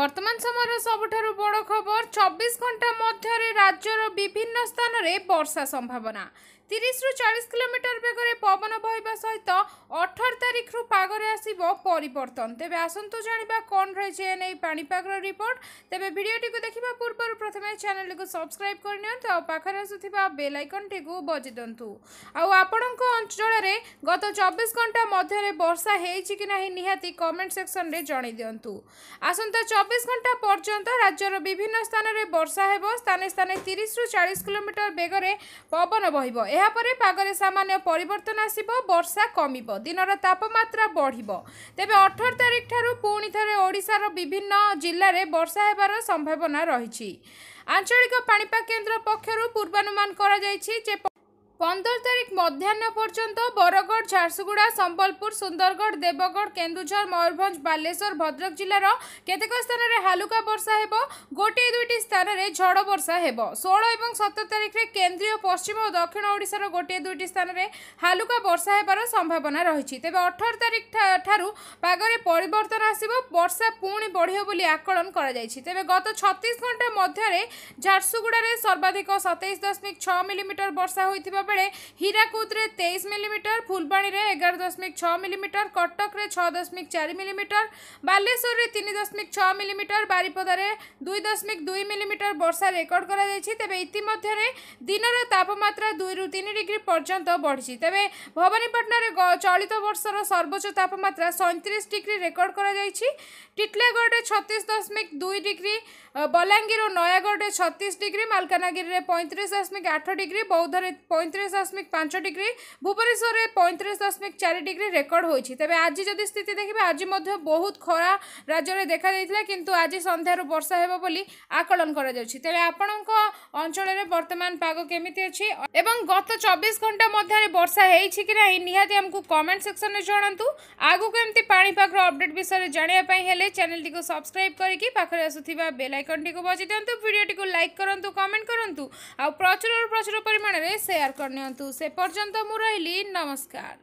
বর্তমান সময়ের সবুঠার বড় খবর চব্বিশ ঘণ্টা মধ্যে রাজ্যর বিভিন্ন স্থানের বর্ষা সম্ভাবনা তিরিশ রু চাশ কিলোমিটর বেগরে পবন বহবা সহ অঠর ତାରିଖରୁ ପାଗରେ ଆସିବ ପରିବର୍ତ୍ତନ ତେବେ ଆସନ୍ତୁ ଜାଣିବା କ'ଣ ରହିଛି ଏ ନେଇ ପାଣିପାଗର ରିପୋର୍ଟ ତେବେ ଭିଡ଼ିଓଟିକୁ ଦେଖିବା ପୂର୍ବରୁ ପ୍ରଥମେ ଚ୍ୟାନେଲକୁ ସବସ୍କ୍ରାଇବ୍ କରିନିଅନ୍ତୁ ଆଉ ପାଖରେ ଆସୁଥିବା ବେଲ୍ ଆଇକନ୍ଟିକୁ ବଜି ଦିଅନ୍ତୁ ଆଉ ଆପଣଙ୍କ ଅଞ୍ଚଳରେ ଗତ ଚବିଶ ଘଣ୍ଟା ମଧ୍ୟରେ ବର୍ଷା ହେଇଛି କି ନାହିଁ ନିହାତି କମେଣ୍ଟ ସେକ୍ସନରେ ଜଣାଇ ଦିଅନ୍ତୁ ଆସନ୍ତା ଚବିଶ ଘଣ୍ଟା ପର୍ଯ୍ୟନ୍ତ ରାଜ୍ୟର ବିଭିନ୍ନ ସ୍ଥାନରେ ବର୍ଷା ହେବ ସ୍ଥାନେ ସ୍ଥାନେ ତିରିଶରୁ ଚାଳିଶ କିଲୋମିଟର ବେଗରେ ପବନ ବହିବ ଏହାପରେ ପାଗରେ ସାମାନ୍ୟ ପରିବର୍ତ୍ତନ ଆସିବ ବର୍ଷା କମିବ ଦିନର ତାପ तापमात्रा बढ़ तेरे अठर तारीख ठारूँ थे ओडार विभिन्न जिले में बर्षा होबार संभावना रही आंचलिक पापा केन्द्र पक्षर पूर्वानुमान ପନ୍ଦର ତାରିଖ ମଧ୍ୟାହ୍ନ ପର୍ଯ୍ୟନ୍ତ ବରଗଡ଼ ଝାରସୁଗୁଡ଼ା ସମ୍ବଲପୁର ସୁନ୍ଦରଗଡ଼ ଦେବଗଡ଼ କେନ୍ଦୁଝର ମୟୂରଭଞ୍ଜ ବାଲେଶ୍ୱର ଭଦ୍ରକ ଜିଲ୍ଲାର କେତେକ ସ୍ଥାନରେ ହାଲୁକା ବର୍ଷା ହେବ ଗୋଟିଏ ଦୁଇଟି ସ୍ଥାନରେ ଝଡ଼ ବର୍ଷା ହେବ ଷୋହଳ ଏବଂ ସତର ତାରିଖରେ କେନ୍ଦ୍ରୀୟ ପଶ୍ଚିମ ଓ ଦକ୍ଷିଣ ଓଡ଼ିଶାର ଗୋଟିଏ ଦୁଇଟି ସ୍ଥାନରେ ହାଲୁକା ବର୍ଷା ହେବାର ସମ୍ଭାବନା ରହିଛି ତେବେ ଅଠର ତାରିଖ ଠାରୁ ପାଗରେ ପରିବର୍ତ୍ତନ ଆସିବ ବର୍ଷା ପୁଣି ବଢ଼ିବ ବୋଲି ଆକଳନ କରାଯାଇଛି ତେବେ ଗତ ଛତିଶ ଘଣ୍ଟା ମଧ୍ୟରେ ଝାରସୁଗୁଡ଼ାରେ ସର୍ବାଧିକ ସତେଇଶ ଦଶମିକ ଛଅ ମିଲିମିଟର ବର୍ଷା ହୋଇଥିବା ବେଳେ ବେଳେ ହୀରାକୁଦରେ ତେଇଶ ମିଲିମିଟର ଫୁଲବାଣୀରେ ଏଗାର ଦଶମିକ ଛଅ ମିଲିମିଟର କଟକରେ ଛଅ ଦଶମିକ ଚାରି ମିଲିମିଟର ବାଲେଶ୍ୱରରେ ତିନି ଦଶମିକ ଛଅ ମିଲିମିଟର ବାରିପଦାରେ ଦୁଇ ଦଶମିକ ଦୁଇ ମିଲିମିଟର ବର୍ଷା ରେକର୍ଡ କରାଯାଇଛି ତେବେ ଇତିମଧ୍ୟରେ ଦିନର ତାପମାତ୍ରା ଦୁଇରୁ ତିନି ଡିଗ୍ରୀ ପର୍ଯ୍ୟନ୍ତ ବଢ଼ିଛି ତେବେ ଭବାନୀପାଟଣାରେ ଚଳିତ ବର୍ଷର ସର୍ବୋଚ୍ଚ ତାପମାତ୍ରା ସଇଁତିରିଶ ଡିଗ୍ରୀ ରେକର୍ଡ କରାଯାଇଛି ଟିଟଲାଗଡ଼ରେ ଛତିଶ ଦଶମିକ ଦୁଇ ଡିଗ୍ରୀ ବଲାଙ୍ଗୀର ଓ ନୟାଗଡ଼ରେ ଛତିଶ ଡିଗ୍ରୀ ମାଲକାନଗିରିରେ ପଇଁତିରିଶ ଦଶମିକ ଆଠ ଡିଗ୍ରୀ ବୌଦ୍ଧରେ ପଇଁତିରିଶ পঁয়ত্রিশ দশমিক পাঁচ ডিগ্রি ভুবনেশ্বরে পঁয়ত্রিশ দশমিক চারি ডিগ্রি রেকর্ড হয়েছে তবে আজ যদি স্থিতি দেখবে আজ মধ্যে বহুত খরা রাজ্যের দেখা যাইছিল কিন্তু আজ সন্ধ্যার বর্ষা হব বলে আকলন করা যাচ্ছে তবে আপনার অঞ্চলের বর্তমান পাগ কেমিতি অছি এবং গত চব্বিশ ঘন্টা মধ্যে বর্ষা হয়েছি কি না নিহতি আমি কমেন্ট সেকশনে জনাতু আগুক এমতি পাপাগর অপডেট বিষয়ে জাঁয়া হলে চ্যানেলটি সবসক্রাইব করি পাখে আসুথিবা বেল আইকনটি বজাই দিও ভিডিওটি লাইক করতু কমেন্ট করতু আচুর প্রচুর পরিমাণে সেয়ার করতু କରିନିଅନ୍ତୁ ସେ ପର୍ଯ୍ୟନ୍ତ ମୁଁ ରହିଲି ନମସ୍କାର